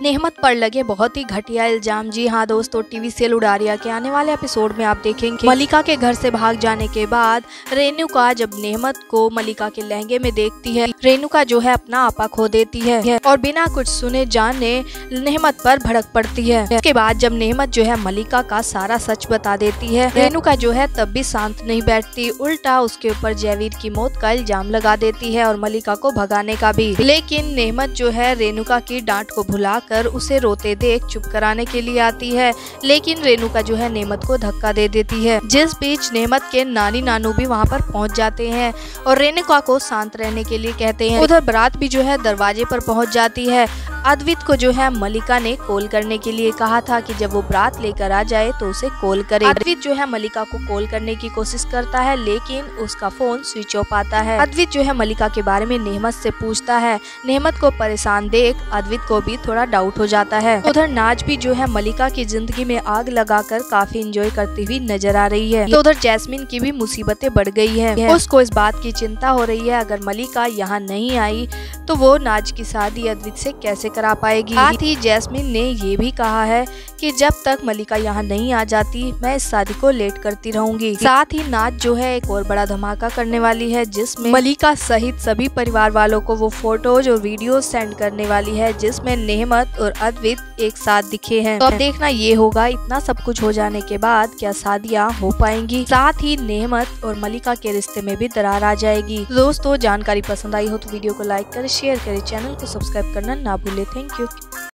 नेहमत पर लगे। बहुत ही घटिया इल्ज़ाम। जी हाँ दोस्तों, टीवी सेल उड़ारिया के आने वाले एपिसोड में आप देखेंगे मलिका के घर से भाग जाने के बाद रेणुका जब नेहमत को मलिका के लहंगे में देखती है रेणुका जो है अपना आपा खो देती है और बिना कुछ सुने जाने नेहमत पर भड़क पड़ती है। इसके बाद जब नेहमत जो है मलिका का सारा सच बता देती है रेणुका जो है तब भी शांत नहीं बैठती। उल्टा उसके ऊपर जयवीर की मौत का इल्ज़ाम लगा देती है और मलिका को भगाने का भी। लेकिन नेहमत जो है रेणुका की डांट को भुला कर उसे रोते देख चुप कराने के लिए आती है, लेकिन रेणुका जो है नेमत को धक्का दे देती है। जिस बीच नेमत के नानी नानू भी वहाँ पर पहुँच जाते हैं और रेणुका को शांत रहने के लिए कहते हैं। उधर बारात भी जो है दरवाजे पर पहुँच जाती है। अद्वित को जो है मलिका ने कॉल करने के लिए कहा था कि जब वो बरात लेकर आ जाए तो उसे कॉल करे। अद्वित जो है मलिका को कॉल करने की कोशिश करता है लेकिन उसका फ़ोन स्विच ऑफ़ आता है। अद्वित जो है मलिका के बारे में नेहमत से पूछता है। नेहमत को परेशान देख अद्वित को भी थोड़ा डाउट हो जाता है। उधर नाज भी जो है मलिका की ज़िंदगी में आग लगाकर काफ़ी इंजॉय करती हुई नज़र आ रही है। तो उधर जैस्मिन की भी मुसीबतें बढ़ गई है। उसको इस बात की चिंता हो रही है अगर मलिका यहाँ नहीं आई तो वो नाज की शादी अद्वित से कैसे करा पाएगी। साथ ही जैस्मिन ने ये भी कहा है कि जब तक मलिका यहाँ नहीं आ जाती, मैं इस शादी को लेट करती रहूँगी। साथ ही नाच जो है एक और बड़ा धमाका करने वाली है, जिसमें मलिका सहित सभी परिवार वालों को वो फ़ोटोज़ और वीडियो सेंड करने वाली है, जिसमें नेहमत और अद्वित एक साथ दिखे हैं। तो अब देखना ये होगा, इतना सब कुछ हो जाने के बाद क्या शादियाँ हो पाएँगी। साथ ही नेहमत और मलिका के रिश्ते में भी दरार आ जाएगी। दोस्तों, जानकारी पसंद आई हो तो वीडियो को लाइक करें, शेयर करें, चैनल को सब्सक्राइब करना ना भूले। Thank you